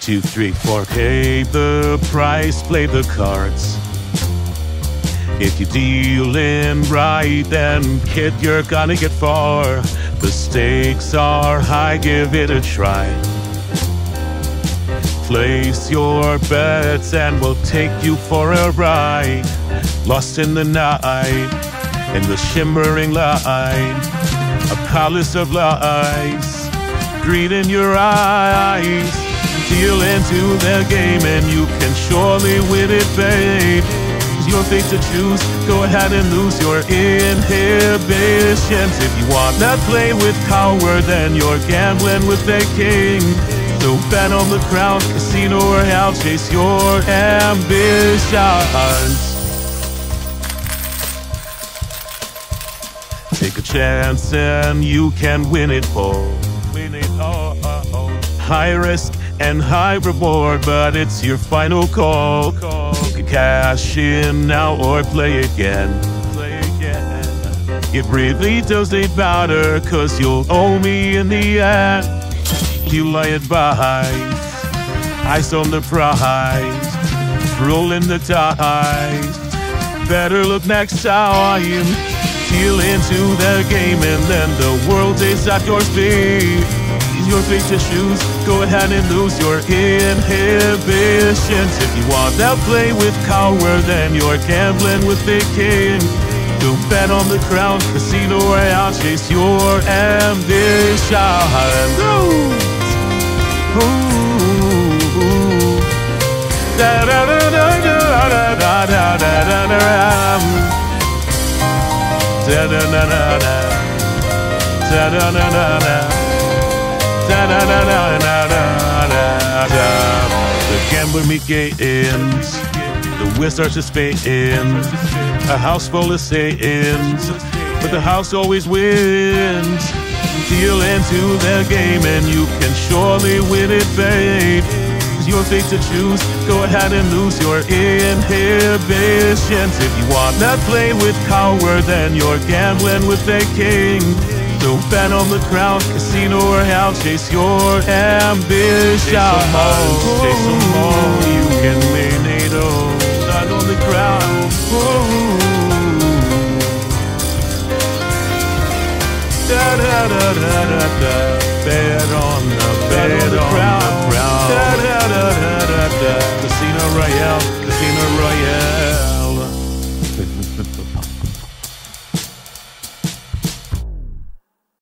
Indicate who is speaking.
Speaker 1: Two, three, four, pay the price, play the cards. If you deal in right, then kid, you're gonna get far. The stakes are high, give it a try. Place your bets and we'll take you for a ride. Lost in the night, in the shimmering light, a palace of lies, greed in your eyes. Deal into the game and you can surely win it, babe. It's your fate to choose. Go ahead and lose your inhibitions. If you want to play with power, then you're gambling with the king. So bet on the crown, casino royale, chase your ambitions. Take a chance and you can win it all. Win it all. High risk and high reward, but it's your final call. Can cash in now or play again. Play again. It really doesn't matter, cause you'll owe me in the end. You lay advice, ice on the prize, rolling the dice. Better look next time. Deal into the game, and then the world is at your feet your fate to choose. Go ahead and lose your inhibitions. If you want to play with power, then you're gambling with the king. Don't bet on the crown, casino royale, chase your ambition. Ooh. Ooh. Da-da-na-na-na. Da-da-na-na-na. Da-da-na-na-na-na-na. The gambler meet gay ends. The wits starts to spades. A house full of Satans. But the house always wins. Deal into their game and you can surely win it, babe. It's your fate to choose. Go ahead and lose your inhibitions. If you want to play with power, then you're gambling with the king. So bet on the crown, casino royale, chase your ambition. Chase some more, chase some more, you can win it all. Not on the crown. Da da da da da da.